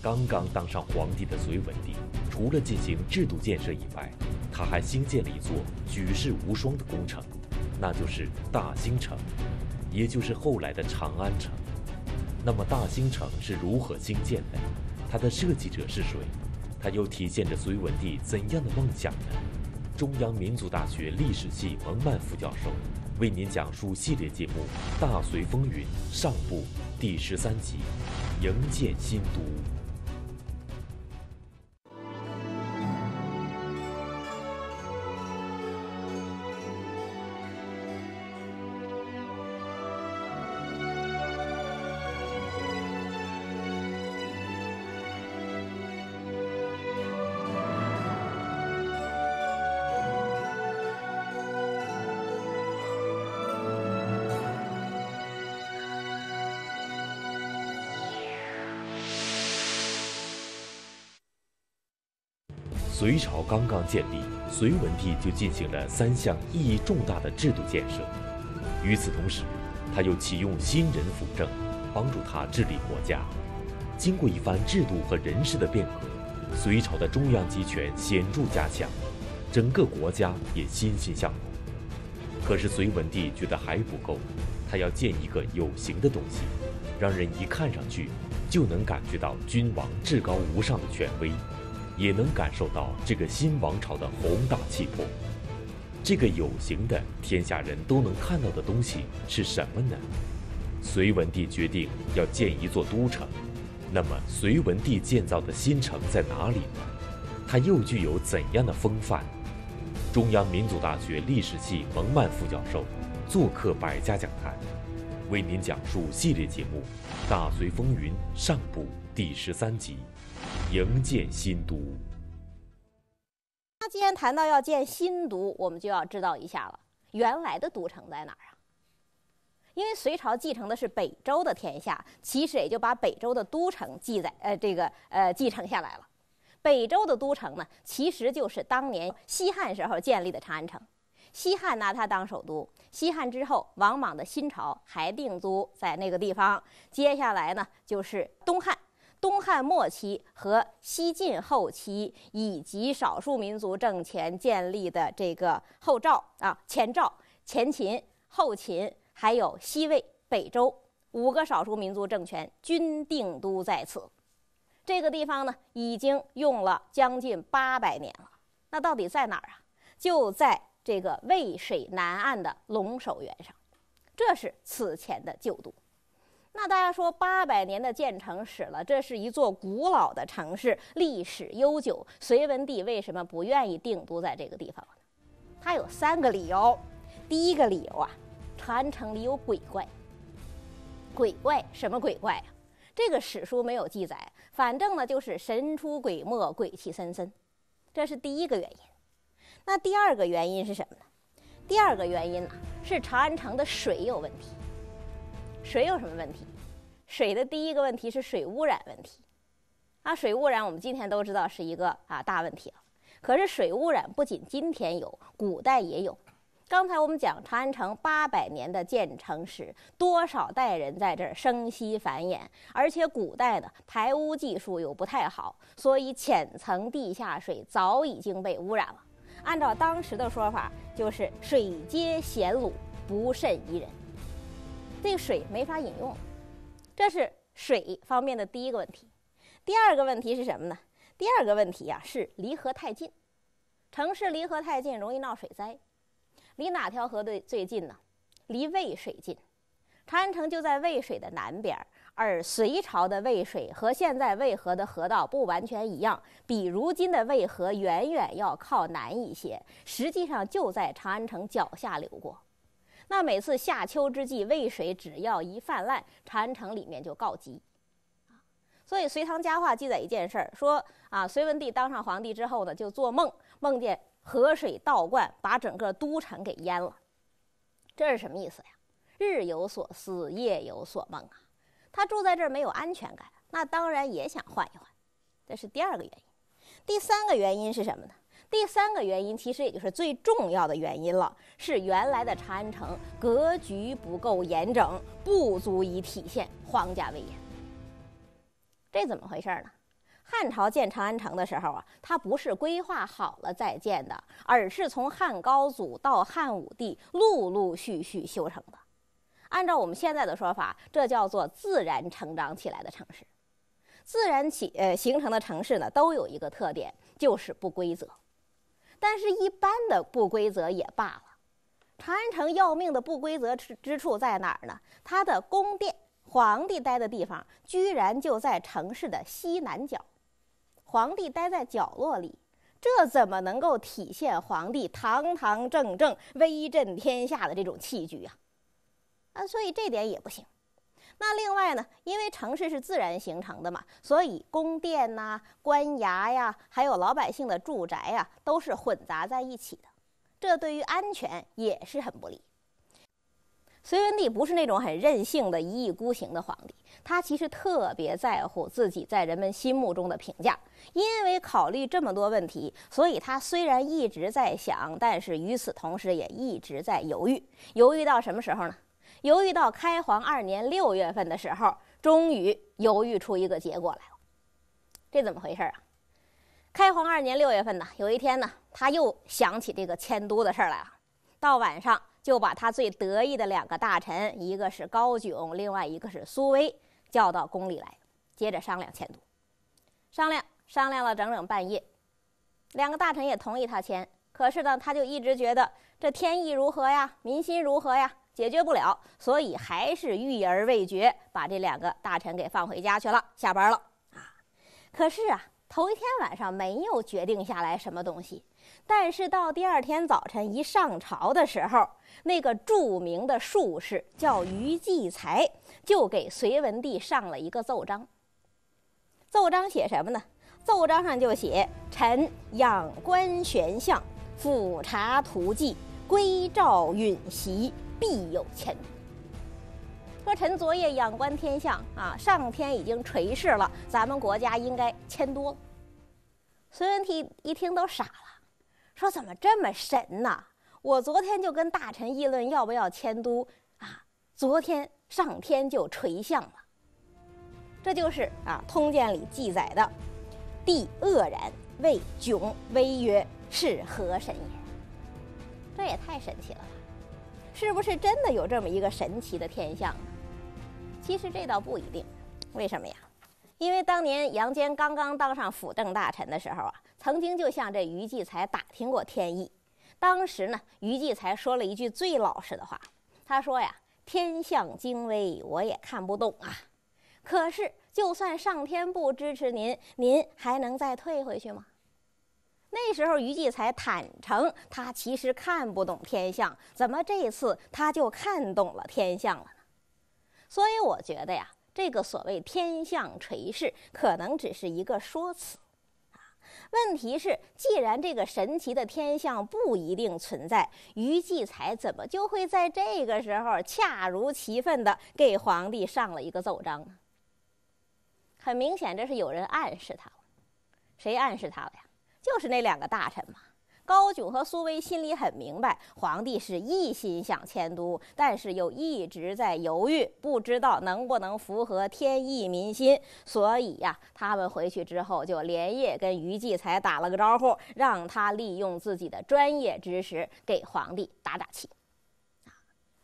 刚刚当上皇帝的隋文帝，除了进行制度建设以外，他还兴建了一座举世无双的工程，那就是大兴城，也就是后来的长安城。那么大兴城是如何兴建的？它的设计者是谁？它又体现着隋文帝怎样的梦想呢？中央民族大学历史系蒙曼副教授为您讲述系列节目《大隋风云》上部第十三集《营建新都》。隋朝刚刚建立，隋文帝就进行了三项意义重大的制度建设。与此同时，他又启用新人辅政，帮助他治理国家。经过一番制度和人事的变革，隋朝的中央集权显著加强，整个国家也欣欣向荣。可是隋文帝觉得还不够，他要建一个有形的东西，让人一看上去就能感觉到君王至高无上的权威。也能感受到这个新王朝的宏大气魄。这个有形的、天下人都能看到的东西是什么呢？隋文帝决定要建一座都城。那么，隋文帝建造的新城在哪里呢？它又具有怎样的风范？中央民族大学历史系蒙曼副教授做客百家讲坛，为您讲述系列节目《大隋风云》上部第十三集。营建新都。那既然谈到要建新都，我们就要知道一下了，原来的都城在哪儿啊？因为隋朝继承的是北周的天下，其实也就把北周的都城记载，呃，这个呃继承下来了。北周的都城呢，其实就是当年西汉时候建立的长安城。西汉拿它当首都，西汉之后，王莽的新朝还定都在那个地方。接下来呢，就是东汉。东汉末期和西晋后期，以及少数民族政权建立的这个后赵啊、前赵、前秦、后秦，还有西魏、北周五个少数民族政权均定都在此。这个地方呢，已经用了将近八百年了。那到底在哪儿啊？就在这个渭水南岸的龙首原上，这是此前的旧都。那大家说八百年的建成史了，这是一座古老的城市，历史悠久。隋文帝为什么不愿意定都在这个地方呢？他有三个理由。第一个理由啊，长安城里有鬼怪。鬼怪什么鬼怪啊？这个史书没有记载，反正呢就是神出鬼没，鬼气森森。这是第一个原因。那第二个原因是什么呢？第二个原因呢是长安城的水有问题。水有什么问题？水的第一个问题是水污染问题，啊，水污染我们今天都知道是一个啊大问题了。可是水污染不仅今天有，古代也有。刚才我们讲长安城八百年的建成史，多少代人在这儿生息繁衍，而且古代的排污技术又不太好，所以浅层地下水早已经被污染了。按照当时的说法，就是水皆咸卤，不甚宜人。这个水没法饮用，这是水方面的第一个问题。第二个问题是什么呢？第二个问题呀是离河太近，城市离河太近容易闹水灾。离哪条河最最近呢？离渭水近，长安城就在渭水的南边。而隋朝的渭水和现在渭河的河道不完全一样，比如今的渭河远远要靠南一些，实际上就在长安城脚下流过。那每次夏秋之际，渭水只要一泛滥，长安城里面就告急，所以《隋唐佳话》记载一件事儿，说啊，隋文帝当上皇帝之后呢，就做梦，梦见河水倒灌，把整个都城给淹了。这是什么意思呀？日有所思，夜有所梦啊。他住在这儿没有安全感，那当然也想换一换。这是第二个原因。第三个原因是什么呢？第三个原因，其实也就是最重要的原因了，是原来的长安城格局不够严整，不足以体现皇家威严。这怎么回事呢？汉朝建长安城的时候啊，它不是规划好了再建的，而是从汉高祖到汉武帝陆陆续续修成的。按照我们现在的说法，这叫做自然成长起来的城市。自然起呃形成的城市呢，都有一个特点，就是不规则。但是，一般的不规则也罢了。长安城要命的不规则之之处在哪儿呢？它的宫殿，皇帝待的地方，居然就在城市的西南角。皇帝待在角落里，这怎么能够体现皇帝堂堂正正、威震天下的这种气矩呀？啊，所以这点也不行。那另外呢，因为城市是自然形成的嘛，所以宫殿呐、官衙呀，还有老百姓的住宅呀，都是混杂在一起的。这对于安全也是很不利。隋文帝不是那种很任性的一意孤行的皇帝，他其实特别在乎自己在人们心目中的评价。因为考虑这么多问题，所以他虽然一直在想，但是与此同时也一直在犹豫。犹豫到什么时候呢？犹豫到开皇二年六月份的时候，终于犹豫出一个结果来了。这怎么回事啊？开皇二年六月份呢，有一天呢，他又想起这个迁都的事儿来了。到晚上，就把他最得意的两个大臣，一个是高炯，另外一个是苏威，叫到宫里来，接着商量迁都。商量商量了整整半夜，两个大臣也同意他迁。可是呢，他就一直觉得这天意如何呀，民心如何呀？解决不了，所以还是郁而未决，把这两个大臣给放回家去了，下班了啊。可是啊，头一天晚上没有决定下来什么东西，但是到第二天早晨一上朝的时候，那个著名的术士叫于继才，就给隋文帝上了一个奏章。奏章写什么呢？奏章上就写：“臣仰观玄象，俯察图记，归诏允袭。”必有前途。说臣昨夜仰观天象啊，上天已经垂示了，咱们国家应该迁都了。隋文帝一听都傻了，说怎么这么神呢？我昨天就跟大臣议论要不要迁都啊，昨天上天就垂象了。这就是啊，《通鉴》里记载的“帝愕然，谓囧微曰：是何神也？”这也太神奇了吧。是不是真的有这么一个神奇的天象呢？其实这倒不一定。为什么呀？因为当年杨坚刚刚当上辅政大臣的时候啊，曾经就向这于继才打听过天意。当时呢，于继才说了一句最老实的话，他说呀：“天象精微，我也看不懂啊。可是就算上天不支持您，您还能再退回去吗？”那时候，于继才坦诚，他其实看不懂天象，怎么这次他就看懂了天象了呢？所以我觉得呀，这个所谓天象垂示，可能只是一个说辞。问题是，既然这个神奇的天象不一定存在，于继才怎么就会在这个时候恰如其分的给皇帝上了一个奏章呢？很明显，这是有人暗示他了。谁暗示他了呀？就是那两个大臣嘛，高炯和苏威心里很明白，皇帝是一心想迁都，但是又一直在犹豫，不知道能不能符合天意民心。所以呀，他们回去之后就连夜跟于继才打了个招呼，让他利用自己的专业知识给皇帝打打气。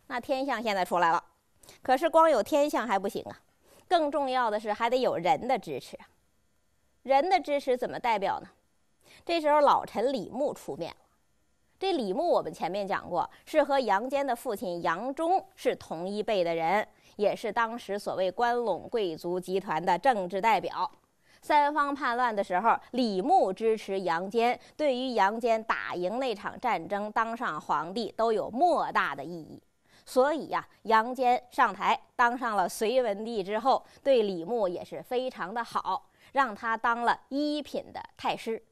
那天象现在出来了，可是光有天象还不行啊，更重要的是还得有人的支持。人的支持怎么代表呢？这时候，老臣李牧出面了。这李牧，我们前面讲过，是和杨坚的父亲杨忠是同一辈的人，也是当时所谓关陇贵族集团的政治代表。三方叛乱的时候，李牧支持杨坚，对于杨坚打赢那场战争、当上皇帝都有莫大的意义。所以呀，杨坚上台当上了隋文帝之后，对李牧也是非常的好，让他当了一品的太师。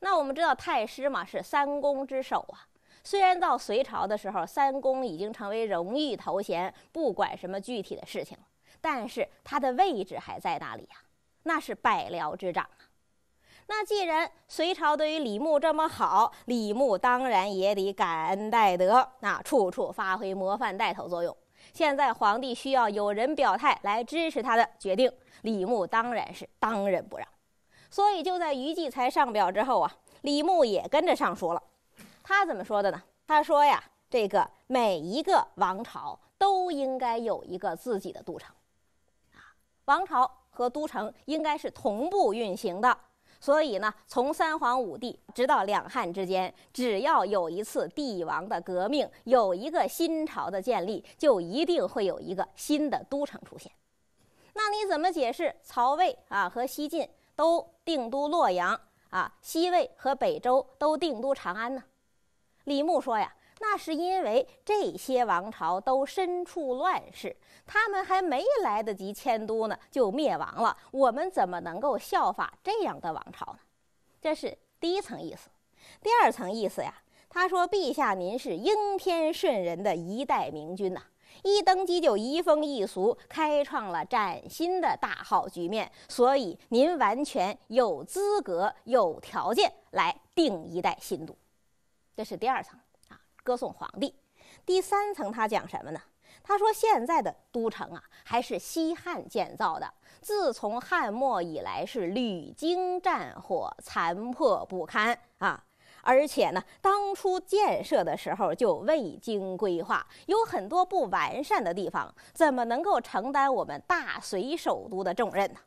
那我们知道太师嘛是三公之首啊。虽然到隋朝的时候，三公已经成为荣誉头衔，不管什么具体的事情，但是他的位置还在那里呀？那是百僚之长啊。那既然隋朝对于李牧这么好，李牧当然也得感恩戴德，那处处发挥模范带头作用。现在皇帝需要有人表态来支持他的决定，李牧当然是当仁不让。所以就在于继才上表之后啊，李牧也跟着上书了。他怎么说的呢？他说呀，这个每一个王朝都应该有一个自己的都城，啊，王朝和都城应该是同步运行的。所以呢，从三皇五帝直到两汉之间，只要有一次帝王的革命，有一个新朝的建立，就一定会有一个新的都城出现。那你怎么解释曹魏啊和西晋都定都洛阳啊，西魏和北周都定都长安呢？李牧说呀，那是因为这些王朝都身处乱世，他们还没来得及迁都呢，就灭亡了。我们怎么能够效法这样的王朝呢？这是第一层意思。第二层意思呀，他说：“陛下您是应天顺人的一代明君呐，一登基就移风易俗，开创了崭新的大好局面，所以您完全有资格、有条件来定一代新都。”这是第二层啊，歌颂皇帝。第三层他讲什么呢？他说现在的都城啊，还是西汉建造的。自从汉末以来，是屡经战火，残破不堪啊。而且呢，当初建设的时候就未经规划，有很多不完善的地方，怎么能够承担我们大隋首都的重任呢？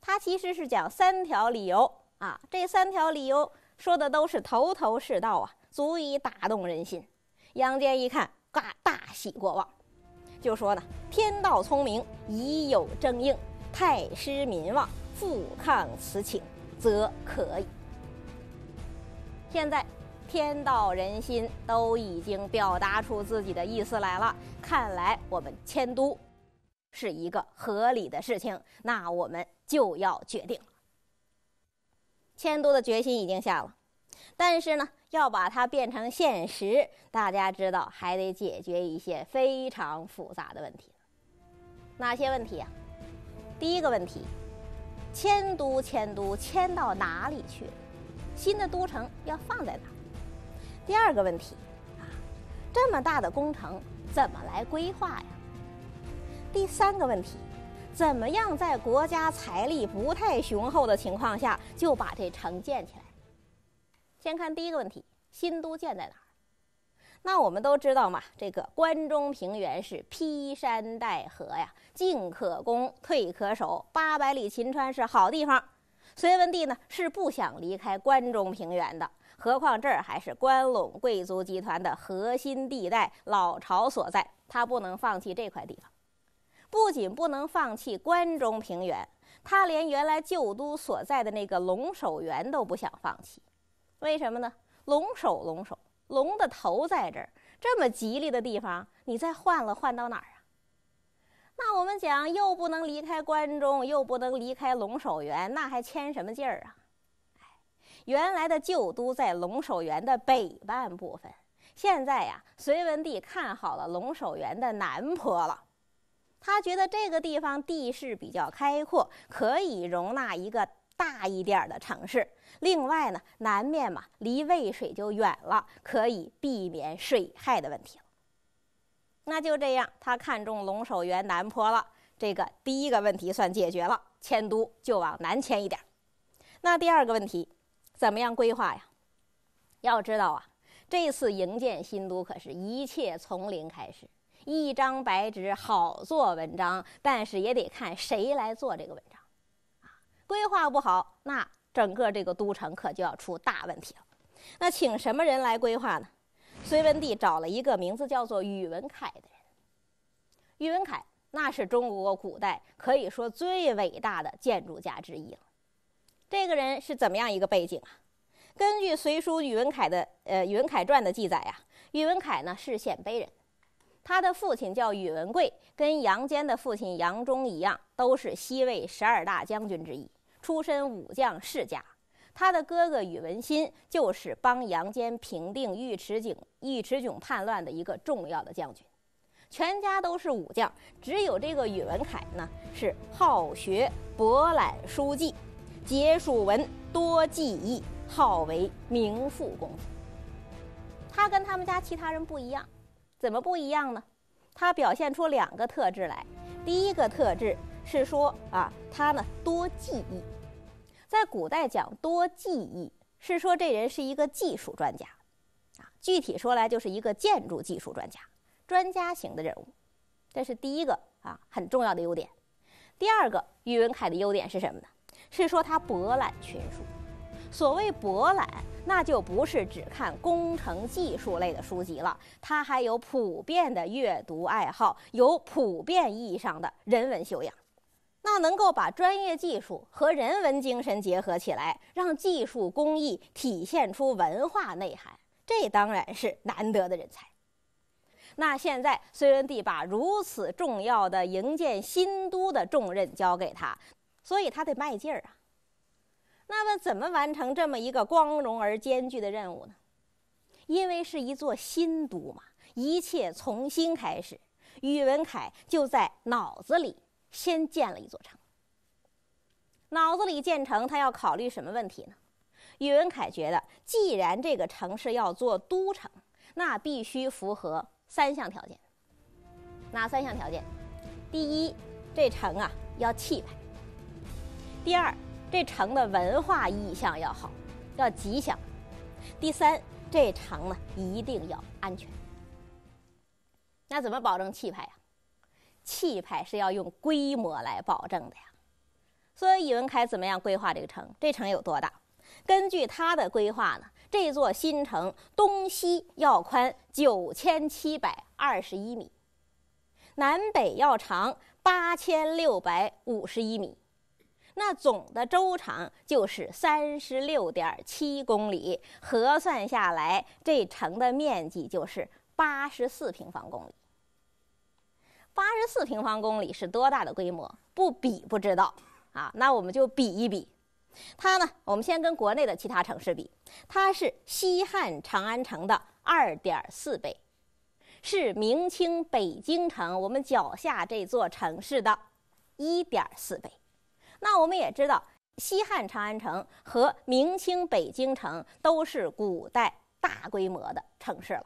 他其实是讲三条理由啊，这三条理由。说的都是头头是道啊，足以打动人心。杨坚一看，嘎大喜过望，就说呢：“天道聪明，已有征应，太师民望，复抗此请，则可以。”现在天道人心都已经表达出自己的意思来了，看来我们迁都是一个合理的事情，那我们就要决定。迁都的决心已经下了，但是呢，要把它变成现实，大家知道还得解决一些非常复杂的问题。哪些问题啊？第一个问题，迁都迁都迁到哪里去？新的都城要放在哪？第二个问题，啊，这么大的工程怎么来规划呀？第三个问题。怎么样在国家财力不太雄厚的情况下就把这城建起来？先看第一个问题，新都建在哪儿？那我们都知道嘛，这个关中平原是劈山带河呀，进可攻，退可守，八百里秦川是好地方。隋文帝呢是不想离开关中平原的，何况这儿还是关陇贵族集团的核心地带，老巢所在，他不能放弃这块地方。不仅不能放弃关中平原，他连原来旧都所在的那个龙首原都不想放弃。为什么呢？龙首龙首，龙的头在这儿，这么吉利的地方，你再换了换到哪儿？那我们讲，又不能离开关中，又不能离开龙首原，那还牵什么劲儿啊？原来的旧都在龙首原的北半部分，现在呀，隋文帝看好了龙首原的南坡了。他觉得这个地方地势比较开阔，可以容纳一个大一点的城市。另外呢，南面嘛，离渭水就远了，可以避免水害的问题了。那就这样，他看中龙首原南坡了，这个第一个问题算解决了，迁都就往南迁一点。那第二个问题，怎么样规划呀？要知道啊，这次营建新都可是一切从零开始。一张白纸好做文章，但是也得看谁来做这个文章，啊，规划不好，那整个这个都城可就要出大问题了。那请什么人来规划呢？隋文帝找了一个名字叫做宇文恺的人。宇文恺那是中国古代可以说最伟大的建筑家之一了。这个人是怎么样一个背景啊？根据《隋书·宇文恺的呃宇文恺传》的记载呀，宇文恺呢是鲜卑人。他的父亲叫宇文贵，跟杨坚的父亲杨忠一样，都是西魏十二大将军之一，出身武将世家。他的哥哥宇文新就是帮杨坚平定尉迟景尉迟迥叛乱的一个重要的将军，全家都是武将。只有这个宇文恺呢，是好学博览书记，结书文，多记忆，号为名副公。他跟他们家其他人不一样。怎么不一样呢？他表现出两个特质来。第一个特质是说啊，他呢多记忆。在古代讲多技艺，是说这人是一个技术专家，啊，具体说来就是一个建筑技术专家，专家型的人物。这是第一个啊，很重要的优点。第二个，宇文恺的优点是什么呢？是说他博览群书。所谓博览，那就不是只看工程技术类的书籍了，他还有普遍的阅读爱好，有普遍意义上的人文修养。那能够把专业技术和人文精神结合起来，让技术工艺体现出文化内涵，这当然是难得的人才。那现在隋文帝把如此重要的营建新都的重任交给他，所以他得卖劲儿啊。那么，怎么完成这么一个光荣而艰巨的任务呢？因为是一座新都嘛，一切从新开始。宇文恺就在脑子里先建了一座城。脑子里建成，他要考虑什么问题呢？宇文恺觉得，既然这个城市要做都城，那必须符合三项条件。哪三项条件？第一，这城啊要气派。第二，这城的文化意象要好，要吉祥。第三，这城呢一定要安全。那怎么保证气派呀？气派是要用规模来保证的呀。所以宇文恺怎么样规划这个城？这城有多大？根据他的规划呢，这座新城东西要宽九千七百二十一米，南北要长八千六百五十一米。那总的周长就是三十六点七公里，核算下来，这城的面积就是八十四平方公里。八十四平方公里是多大的规模？不比不知道啊！那我们就比一比，它呢，我们先跟国内的其他城市比，它是西汉长安城的二点四倍，是明清北京城我们脚下这座城市的一点四倍。那我们也知道，西汉长安城和明清北京城都是古代大规模的城市了。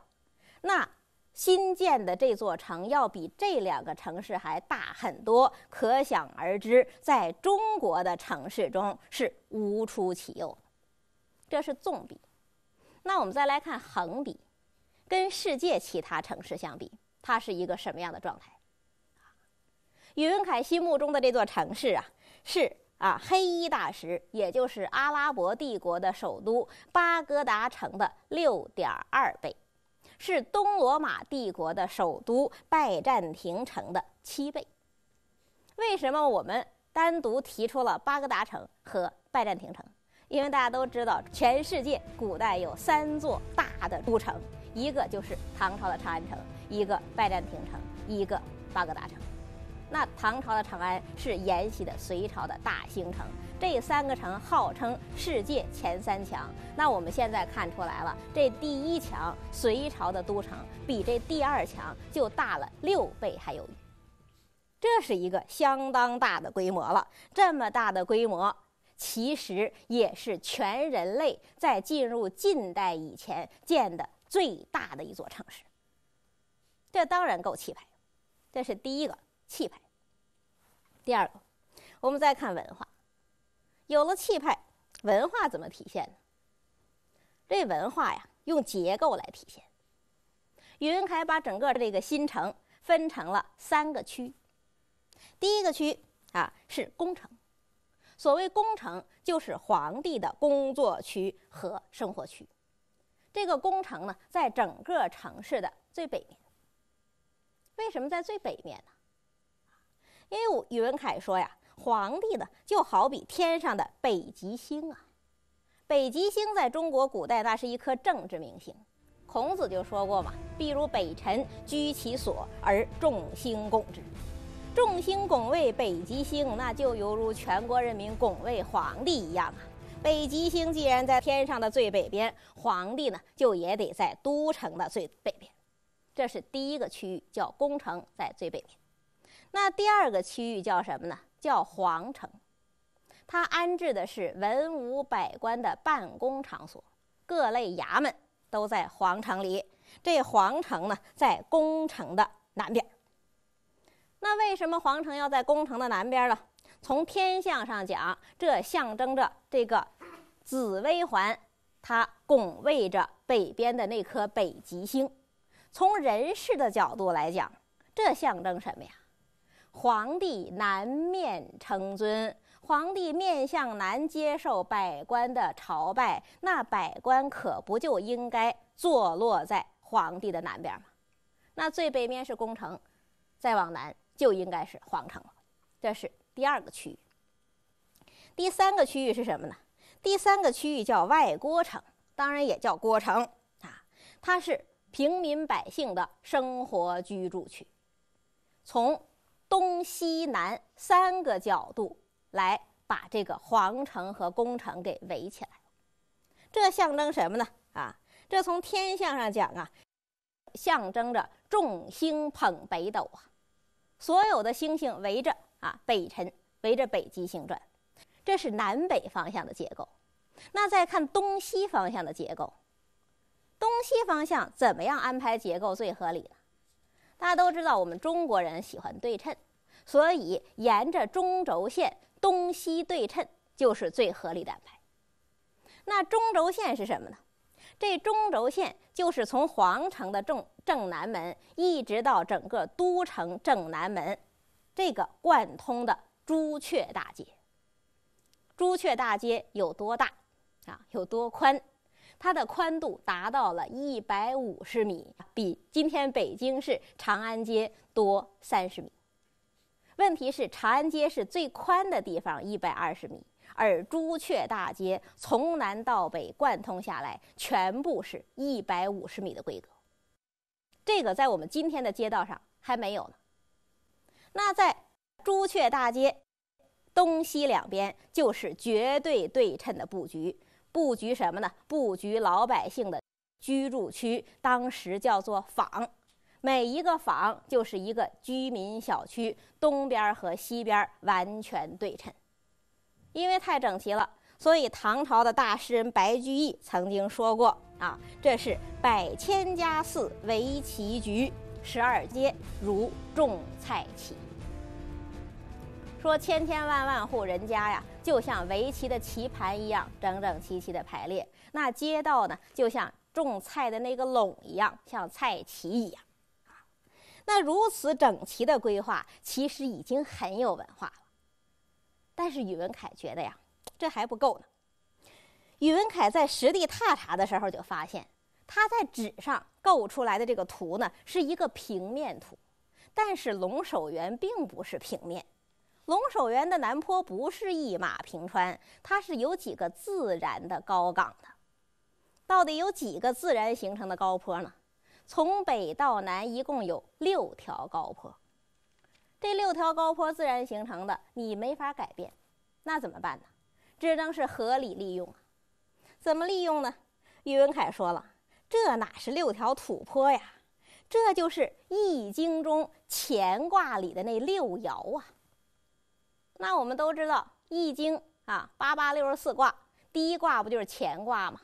那新建的这座城要比这两个城市还大很多，可想而知，在中国的城市中是无出其右。这是纵比。那我们再来看横比，跟世界其他城市相比，它是一个什么样的状态？宇文恺心目中的这座城市啊。是啊，黑衣大石，也就是阿拉伯帝国的首都巴格达城的六点二倍，是东罗马帝国的首都拜占庭城的七倍。为什么我们单独提出了巴格达城和拜占庭城？因为大家都知道，全世界古代有三座大的都城，一个就是唐朝的长安城，一个拜占庭城，一个巴格达城。那唐朝的长安是沿袭的隋朝的大兴城，这三个城号称世界前三强。那我们现在看出来了，这第一强隋朝的都城比这第二强就大了六倍还有余，这是一个相当大的规模了。这么大的规模，其实也是全人类在进入近代以前建的最大的一座城市。这当然够气派，这是第一个。气派。第二个，我们再看文化，有了气派，文化怎么体现呢？这文化呀，用结构来体现。宇文恺把整个这个新城分成了三个区。第一个区啊是宫城，所谓宫城就是皇帝的工作区和生活区。这个宫城呢，在整个城市的最北面。为什么在最北面呢？因为宇文恺说呀，皇帝呢就好比天上的北极星啊。北极星在中国古代那是一颗政治明星，孔子就说过嘛：“必如北辰居其所而众星拱之。”众星拱卫北极星，那就犹如全国人民拱卫皇帝一样啊。北极星既然在天上的最北边，皇帝呢就也得在都城的最北边。这是第一个区域，叫宫城，在最北边。那第二个区域叫什么呢？叫皇城，它安置的是文武百官的办公场所，各类衙门都在皇城里。这皇城呢，在宫城的南边。那为什么皇城要在宫城的南边呢？从天象上讲，这象征着这个紫微环，它拱卫着北边的那颗北极星；从人事的角度来讲，这象征什么呀？皇帝南面称尊，皇帝面向南接受百官的朝拜，那百官可不就应该坐落在皇帝的南边吗？那最北面是宫城，再往南就应该是皇城了。这是第二个区域。第三个区域是什么呢？第三个区域叫外郭城，当然也叫郭城啊，它是平民百姓的生活居住区，从。东西南三个角度来把这个皇城和宫城给围起来，这象征什么呢？啊，这从天象上讲啊，象征着众星捧北斗啊，所有的星星围着啊北辰，围着北极星转，这是南北方向的结构。那再看东西方向的结构，东西方向怎么样安排结构最合理呢？大家都知道，我们中国人喜欢对称，所以沿着中轴线东西对称就是最合理的安排。那中轴线是什么呢？这中轴线就是从皇城的正正南门一直到整个都城正南门，这个贯通的朱雀大街。朱雀大街有多大？啊，有多宽？它的宽度达到了一百五十米，比今天北京市长安街多三十米。问题是，长安街是最宽的地方，一百二十米，而朱雀大街从南到北贯通下来，全部是一百五十米的规格。这个在我们今天的街道上还没有呢。那在朱雀大街东西两边就是绝对对称的布局。布局什么呢？布局老百姓的居住区，当时叫做坊，每一个坊就是一个居民小区，东边和西边完全对称。因为太整齐了，所以唐朝的大诗人白居易曾经说过：“啊，这是百千家寺围棋局，十二街如种菜畦。”说千千万万户人家呀，就像围棋的棋盘一样整整齐齐的排列；那街道呢，就像种菜的那个垄一样，像菜畦一样。那如此整齐的规划，其实已经很有文化了。但是宇文恺觉得呀，这还不够呢。宇文恺在实地踏查的时候就发现，他在纸上构出来的这个图呢，是一个平面图，但是龙首原并不是平面。龙首原的南坡不是一马平川，它是有几个自然的高岗的。到底有几个自然形成的高坡呢？从北到南一共有六条高坡。这六条高坡自然形成的，你没法改变，那怎么办呢？只能是合理利用啊。怎么利用呢？宇文恺说了，这哪是六条土坡呀？这就是《易经》中乾卦里的那六爻啊。那我们都知道《易经》啊，八八六十四卦，第一卦不就是乾卦吗？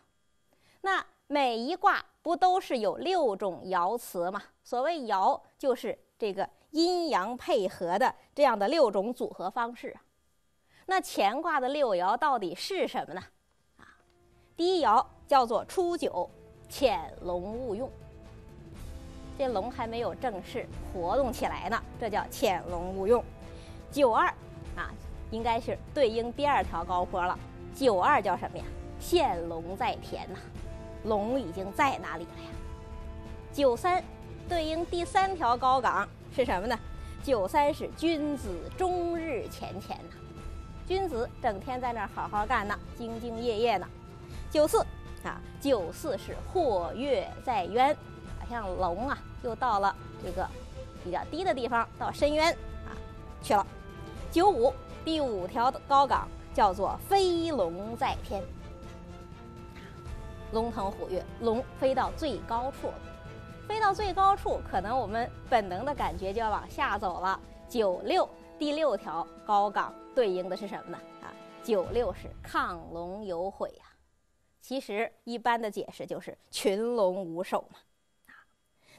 那每一卦不都是有六种爻辞吗？所谓爻，就是这个阴阳配合的这样的六种组合方式。那乾卦的六爻到底是什么呢？啊，第一爻叫做初九，潜龙勿用。这龙还没有正式活动起来呢，这叫潜龙勿用。九二。啊，应该是对应第二条高坡了。九二叫什么呀？现龙在田呐，龙已经在哪里了呀。九三对应第三条高岗是什么呢？九三是君子终日乾乾呐，君子整天在那儿好好干呢，兢兢业业呢。九四啊，九四是或跃在渊，好像龙啊又到了这个比较低的地方，到深渊啊去了。九五第五条的高岗叫做飞龙在天，龙腾虎跃，龙飞到最高处。飞到最高处，可能我们本能的感觉就要往下走了。九六第六条高岗对应的是什么呢？啊，九六是亢龙有悔呀。其实一般的解释就是群龙无首嘛。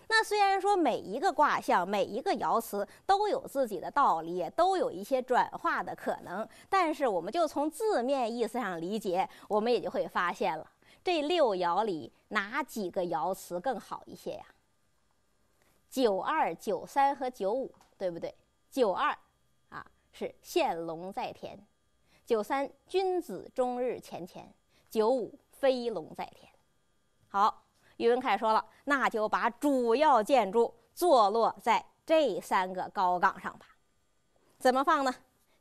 那虽然说每一个卦象、每一个爻辞都有自己的道理，也都有一些转化的可能，但是我们就从字面意思上理解，我们也就会发现了这六爻里哪几个爻辞更好一些呀？九二、九三和九五，对不对？九二啊是现龙在田，九三君子终日乾乾，九五飞龙在天。好。宇文恺说了：“那就把主要建筑坐落在这三个高岗上吧。怎么放呢？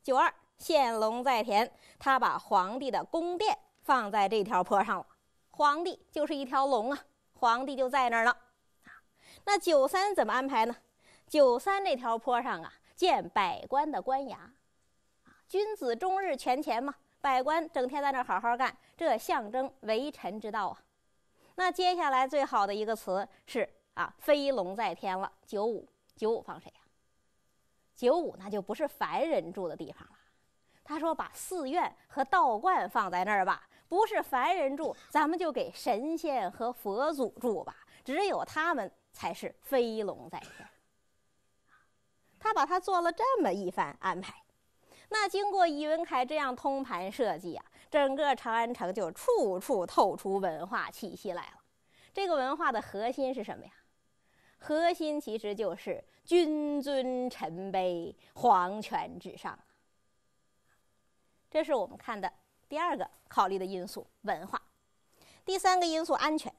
九二现龙在田，他把皇帝的宫殿放在这条坡上了。皇帝就是一条龙啊，皇帝就在那儿了。那九三怎么安排呢？九三这条坡上啊，建百官的官衙。君子终日权钱嘛，百官整天在那儿好好干，这象征为臣之道啊。”那接下来最好的一个词是啊，飞龙在天了。九五九五放谁呀？九五那就不是凡人住的地方了。他说把寺院和道观放在那儿吧，不是凡人住，咱们就给神仙和佛祖住吧。只有他们才是飞龙在天。他把他做了这么一番安排。那经过宇文恺这样通盘设计啊。整个长安城就处处透出文化气息来了。这个文化的核心是什么呀？核心其实就是君尊臣卑，皇权至上。这是我们看的第二个考虑的因素——文化。第三个因素——安全。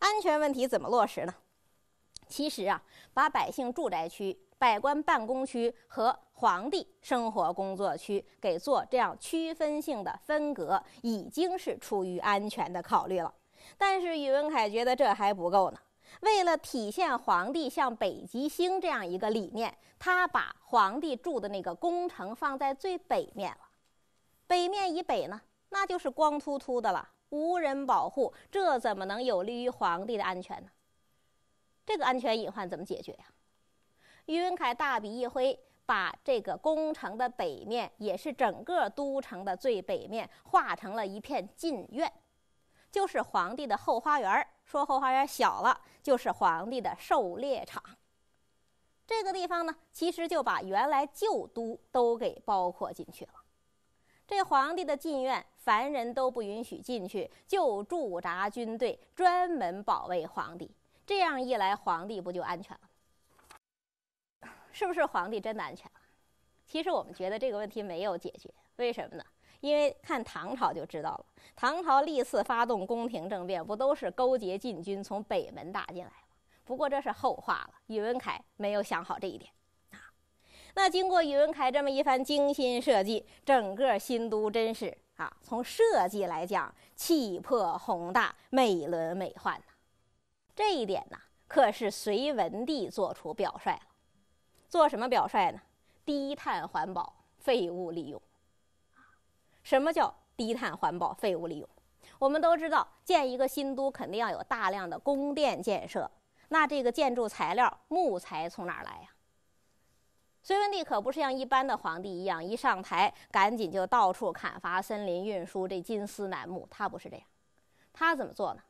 安全问题怎么落实呢？其实啊，把百姓住宅区。百官办公区和皇帝生活工作区给做这样区分性的分隔，已经是出于安全的考虑了。但是宇文恺觉得这还不够呢。为了体现皇帝像北极星这样一个理念，他把皇帝住的那个宫城放在最北面了。北面以北呢，那就是光秃秃的了，无人保护，这怎么能有利于皇帝的安全呢？这个安全隐患怎么解决呀？于文恺大笔一挥，把这个宫城的北面，也是整个都城的最北面，画成了一片禁院，就是皇帝的后花园。说后花园小了，就是皇帝的狩猎场。这个地方呢，其实就把原来旧都都给包括进去了。这皇帝的禁院，凡人都不允许进去，就驻扎军队，专门保卫皇帝。这样一来，皇帝不就安全了？是不是皇帝真的安全了？其实我们觉得这个问题没有解决，为什么呢？因为看唐朝就知道了。唐朝历次发动宫廷政变，不都是勾结禁军从北门打进来吗？不过这是后话了。宇文恺没有想好这一点啊。那经过宇文恺这么一番精心设计，整个新都真是啊，从设计来讲，气魄宏大，美轮美奂呐。这一点呢，可是隋文帝做出表率了。做什么表率呢？低碳环保，废物利用。什么叫低碳环保、废物利用？我们都知道，建一个新都肯定要有大量的宫殿建设。那这个建筑材料木材从哪儿来呀？隋文帝可不是像一般的皇帝一样，一上台赶紧就到处砍伐森林、运输这金丝楠木。他不是这样，他怎么做呢？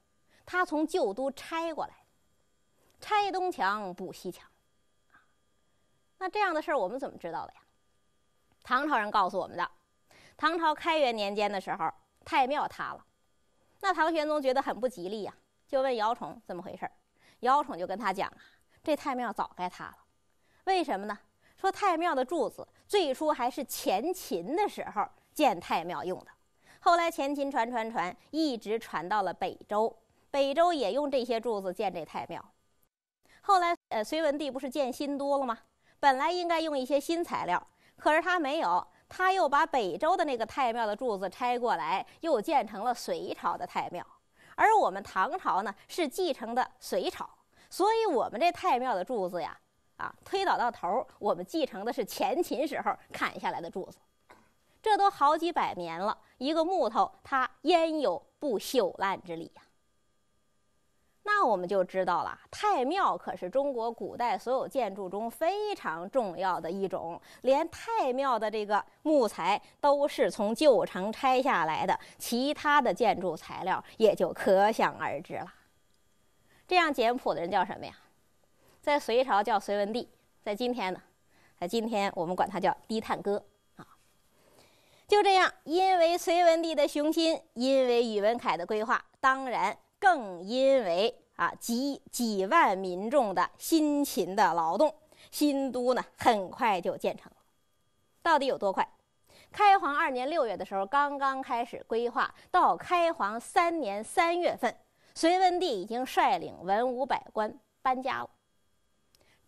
他从旧都拆过来，拆东墙补西墙。那这样的事儿我们怎么知道的呀？唐朝人告诉我们的。唐朝开元年间的时候，太庙塌了，那唐玄宗觉得很不吉利呀，就问姚崇怎么回事儿。姚崇就跟他讲啊，这太庙早该塌了，为什么呢？说太庙的柱子最初还是前秦的时候建太庙用的，后来前秦传传传，一直传到了北周，北周也用这些柱子建这太庙。后来呃，隋文帝不是建新都了吗？本来应该用一些新材料，可是他没有，他又把北周的那个太庙的柱子拆过来，又建成了隋朝的太庙。而我们唐朝呢，是继承的隋朝，所以我们这太庙的柱子呀，啊，推倒到头，我们继承的是前秦时候砍下来的柱子。这都好几百年了，一个木头它焉有不朽烂之理呀？那我们就知道了，太庙可是中国古代所有建筑中非常重要的一种，连太庙的这个木材都是从旧城拆下来的，其他的建筑材料也就可想而知了。这样简朴的人叫什么呀？在隋朝叫隋文帝，在今天呢，在今天我们管他叫低碳哥啊。就这样，因为隋文帝的雄心，因为宇文恺的规划，当然更因为啊几几万民众的辛勤的劳动，新都呢很快就建成了。到底有多快？开皇二年六月的时候，刚刚开始规划，到开皇三年三月份，隋文帝已经率领文武百官搬家了。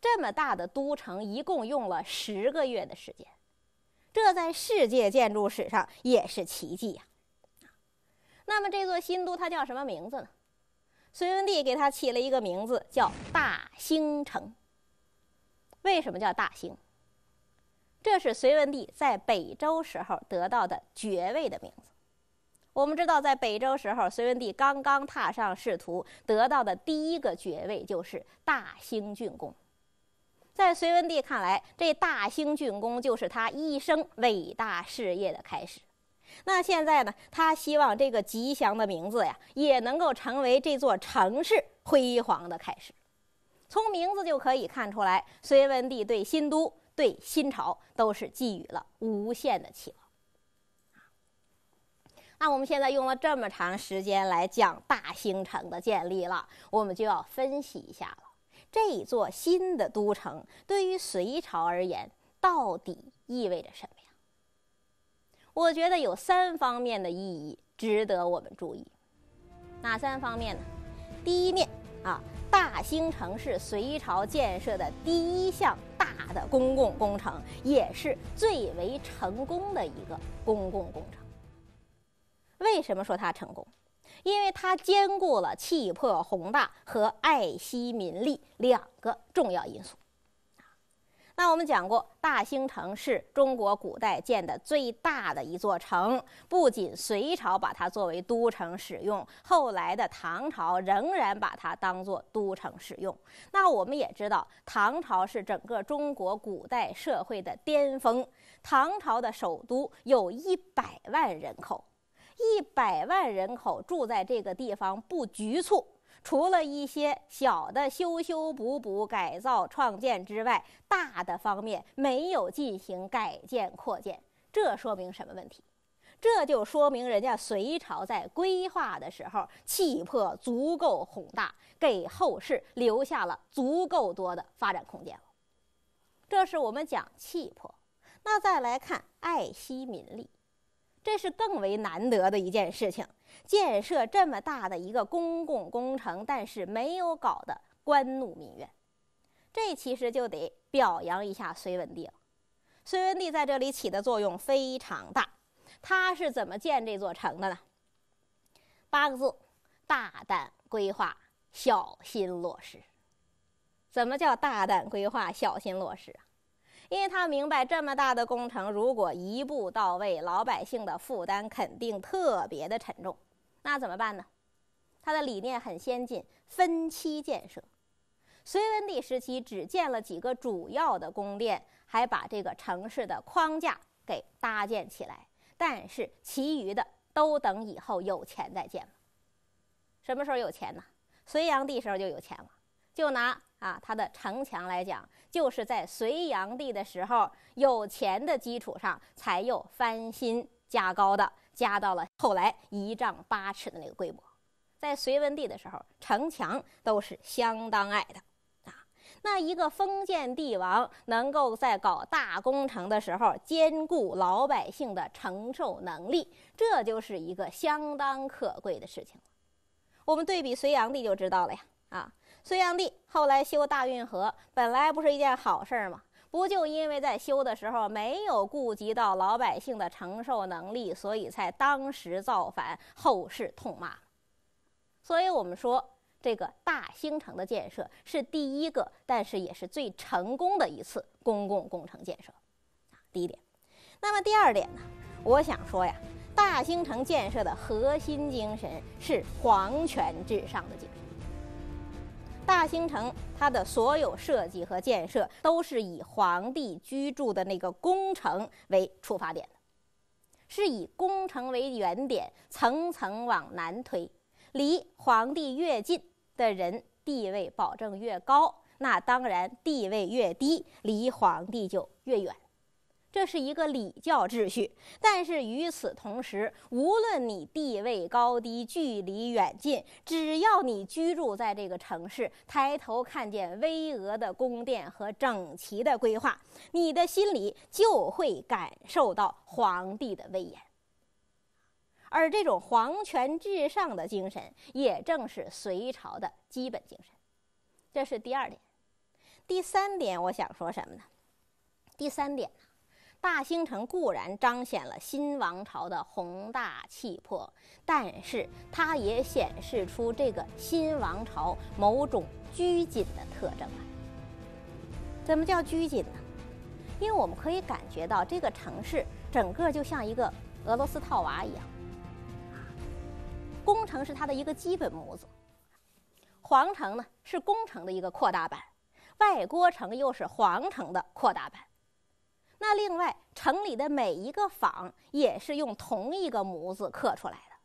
这么大的都城，一共用了十个月的时间，这在世界建筑史上也是奇迹呀！那么这座新都它叫什么名字呢？隋文帝给它起了一个名字，叫大兴城。为什么叫大兴？这是隋文帝在北周时候得到的爵位的名字。我们知道，在北周时候，隋文帝刚刚踏上仕途，得到的第一个爵位就是大兴郡公。在隋文帝看来，这大兴郡公就是他一生伟大事业的开始。那现在呢，他希望这个吉祥的名字呀，也能够成为这座城市辉煌的开始。从名字就可以看出来，隋文帝对新都。对新朝都是寄予了无限的期望。那我们现在用了这么长时间来讲大兴城的建立了，我们就要分析一下了。这座新的都城对于隋朝而言，到底意味着什么？我觉得有三方面的意义值得我们注意。哪三方面呢？第一面啊，大兴城是隋朝建设的第一项。大的公共工程也是最为成功的一个公共工程。为什么说它成功？因为它兼顾了气魄宏大和爱惜民力两个重要因素。那我们讲过，大兴城是中国古代建的最大的一座城。不仅隋朝把它作为都城使用，后来的唐朝仍然把它当做都城使用。那我们也知道，唐朝是整个中国古代社会的巅峰。唐朝的首都有一百万人口，一百万人口住在这个地方不局促。除了一些小的修修补补、改造创建之外，大的方面没有进行改建扩建，这说明什么问题？这就说明人家隋朝在规划的时候气魄足够宏大，给后世留下了足够多的发展空间了。这是我们讲气魄，那再来看爱惜民力。这是更为难得的一件事情，建设这么大的一个公共工程，但是没有搞得官怒民怨，这其实就得表扬一下隋文帝了。隋文帝在这里起的作用非常大，他是怎么建这座城的呢？八个字：大胆规划，小心落实。怎么叫大胆规划，小心落实啊？因为他明白，这么大的工程如果一步到位，老百姓的负担肯定特别的沉重。那怎么办呢？他的理念很先进，分期建设。隋文帝时期只建了几个主要的宫殿，还把这个城市的框架给搭建起来，但是其余的都等以后有钱再建。什么时候有钱呢？隋炀帝时候就有钱了。就拿啊他的城墙来讲，就是在隋炀帝的时候有钱的基础上，才又翻新加高的，加到了后来一丈八尺的那个规模。在隋文帝的时候，城墙都是相当矮的啊。那一个封建帝王能够在搞大工程的时候兼顾老百姓的承受能力，这就是一个相当可贵的事情了。我们对比隋炀帝就知道了呀啊。隋炀帝后来修大运河，本来不是一件好事儿吗？不就因为在修的时候没有顾及到老百姓的承受能力，所以才当时造反，后世痛骂。所以我们说，这个大兴城的建设是第一个，但是也是最成功的一次公共工程建设。啊第一点。那么第二点呢？我想说呀，大兴城建设的核心精神是皇权至上的精神。大兴城，它的所有设计和建设都是以皇帝居住的那个宫城为出发点的，是以宫城为原点，层层往南推，离皇帝越近的人地位保证越高，那当然地位越低，离皇帝就越远。这是一个礼教秩序，但是与此同时，无论你地位高低、距离远近，只要你居住在这个城市，抬头看见巍峨的宫殿和整齐的规划，你的心里就会感受到皇帝的威严。而这种皇权至上的精神，也正是隋朝的基本精神。这是第二点。第三点，我想说什么呢？第三点呢？大兴城固然彰显了新王朝的宏大气魄，但是它也显示出这个新王朝某种拘谨的特征啊。怎么叫拘谨呢？因为我们可以感觉到这个城市整个就像一个俄罗斯套娃一样，宫城是它的一个基本模子，皇城呢是宫城的一个扩大版，外郭城又是皇城的扩大版。那另外，城里的每一个坊也是用同一个模子刻出来的。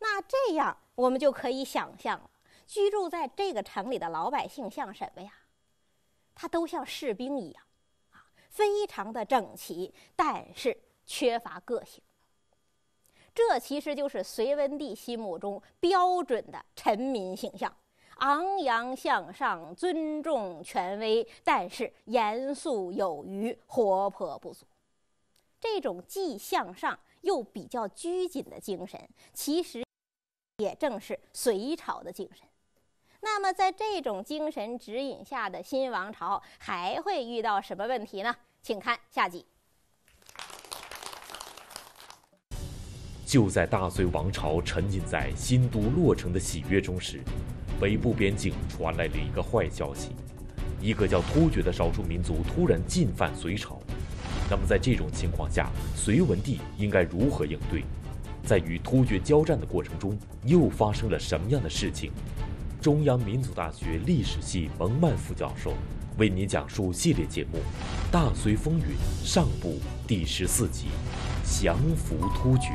那这样，我们就可以想象了，居住在这个城里的老百姓像什么呀？他都像士兵一样，啊，非常的整齐，但是缺乏个性。这其实就是隋文帝心目中标准的臣民形象。昂扬向上，尊重权威，但是严肃有余，活泼不足。这种既向上又比较拘谨的精神，其实也正是隋朝的精神。那么，在这种精神指引下的新王朝还会遇到什么问题呢？请看下集。就在大隋王朝沉浸在新都落成的喜悦中时。北部边境传来了一个坏消息，一个叫突厥的少数民族突然进犯隋朝。那么在这种情况下，隋文帝应该如何应对？在与突厥交战的过程中，又发生了什么样的事情？中央民族大学历史系蒙曼副教授为您讲述系列节目《大隋风云》上部第十四集：降服突厥。